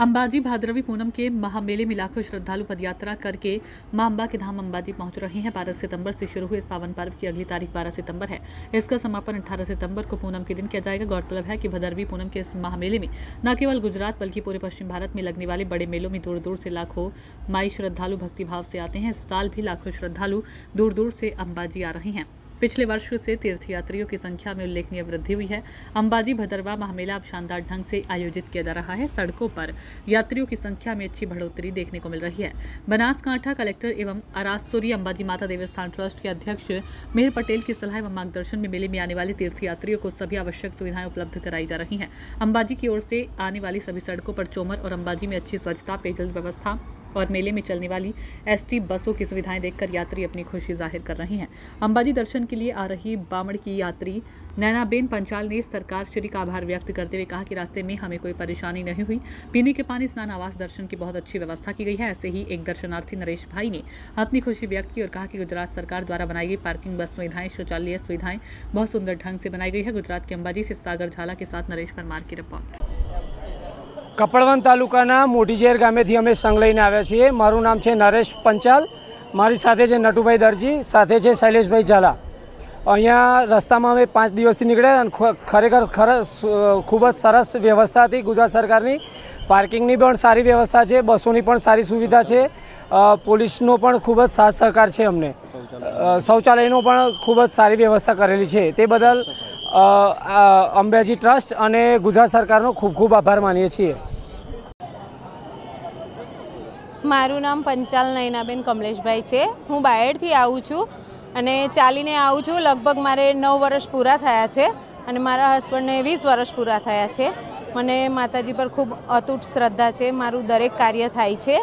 अंबाजी भाद्रवी पूनम के महामेले में लाखों श्रद्धालु पदयात्रा करके माँ अम्बा के धाम अंबाजी पहुँच रहे हैं। बारह सितंबर से शुरू हुए इस पावन पर्व की अगली तारीख बारह सितंबर है। इसका समापन 18 सितंबर को पूनम के दिन किया जाएगा। गौरतलब है कि भदरवी पूनम के इस महामेले में न केवल गुजरात, बल्कि पूरे पश्चिम भारत में लगने वाले बड़े मेलों में दूर दूर से लाखों माई श्रद्धालु भक्तिभाव से आते हैं। इस साल भी लाखों श्रद्धालु दूर दूर से अंबाजी आ रहे हैं। पिछले वर्ष से तीर्थयात्रियों की संख्या में उल्लेखनीय वृद्धि हुई है। अंबाजी, भदरवा, महामेला अब शानदार ढंग से आयोजित किया जा रहा है। सड़कों पर यात्रियों की संख्या में अच्छी बढ़ोतरी देखने को मिल रही है। बनासकांठा कलेक्टर एवं अरासुरी अंबाजी माता देवस्थान ट्रस्ट के अध्यक्ष मेहर पटेल की सलाह एवं मार्गदर्शन में मेले में आने वाले तीर्थयात्रियों को सभी आवश्यक सुविधाएँ उपलब्ध कराई जा रही हैं। अंबाजी की ओर से आने वाली सभी सड़कों पर चोमर और अंबाजी में अच्छी स्वच्छता, पेयजल व्यवस्था और मेले में चलने वाली एसटी बसों की सुविधाएँ देखकर यात्री अपनी खुशी ज़ाहिर कर रहे हैं। अंबाजी दर्शन के लिए आ रही बामड़ की यात्री नैनाबेन पंचाल ने सरकार श्री का आभार व्यक्त करते हुए कहा कि रास्ते में हमें कोई परेशानी नहीं हुई। पीने के पानी, स्नान, आवास दर्शन की बहुत अच्छी व्यवस्था की गई है। ऐसे ही एक दर्शनार्थी नरेश भाई ने अपनी खुशी व्यक्त की और कहा कि गुजरात सरकार द्वारा बनाई गई पार्किंग बस सुविधाएँ, शौचालय सुविधाएँ बहुत सुंदर ढंग से बनाई गई है। गुजरात के अंबाजी से सागर झाला के साथ नरेश परमार की रिपोर्ट। કપડવંત તાલુકાના મોટીઝેર ગામેથી અમે સંઘ લઈને આવ્યા છીએ. મારું નામ છે નરેશ પંચાલ. મારી સાથે છે નટુભાઈ દરજી, સાથે છે શૈલેષભાઈ ઝાલા. અહીંયા રસ્તામાં અમે પાંચ દિવસથી નીકળ્યા અને ખરેખર ખર ખૂબ જ સરસ વ્યવસ્થા હતી ગુજરાત સરકારની. પાર્કિંગની પણ સારી વ્યવસ્થા છે, બસોની પણ સારી સુવિધા છે. પોલીસનો પણ ખૂબ જ સાથ સહકાર છે અમને. શૌચાલયનો પણ ખૂબ જ સારી વ્યવસ્થા કરેલી છે. તે બદલ અંબાજી ટ્રસ્ટ અને ગુજરાત સરકારનો ખૂબ ખૂબ આભાર માનીએ છીએ. મારું નામ પંચાલ નયનાબેન કમલેશભાઈ છે. હું બાયડથી આવું છું અને ચાલીને આવું છું. લગભગ મારે નવ વર્ષ પૂરા થયા છે અને મારા હસબન્ડને વીસ વર્ષ પૂરા થયા છે. મને માતાજી પર ખૂબ અતૂટ શ્રદ્ધા છે. મારું દરેક કાર્ય થાય છે.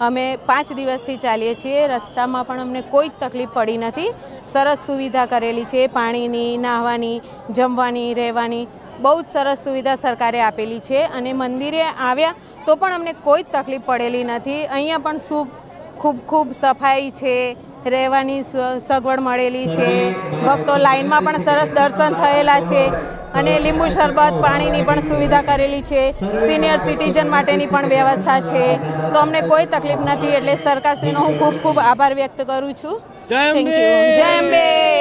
અમે પાંચ દિવસથી ચાલીએ છીએ. રસ્તામાં પણ અમને કોઈ જ તકલીફ પડી નથી. સરસ સુવિધા કરેલી છે. પાણીની, નાહવાની, જમવાની, રહેવાની બહુ જ સરસ સુવિધા સરકારે આપેલી છે અને મંદિરે આવ્યા તો પણ અમને કોઈ જ તકલીફ પડેલી નથી. અહીંયા પણ શું ખૂબ ખૂબ સફાઈ છે. રહેવાની સગવડ મળેલી છે. ભક્તો લાઈનમાં પણ સરસ દર્શન થયેલા છે. અને લીંબુ શરબત પાણીની પણ સુવિધા કરેલી છે. સિનિયર સિટીઝન માટેની પણ વ્યવસ્થા છે. તો અમને કોઈ તકલીફ નથી એટલે સરકારશ્રીનો હું ખૂબ ખૂબ આભાર વ્યક્ત કરું છું. થેન્ક યુ જય અંબે!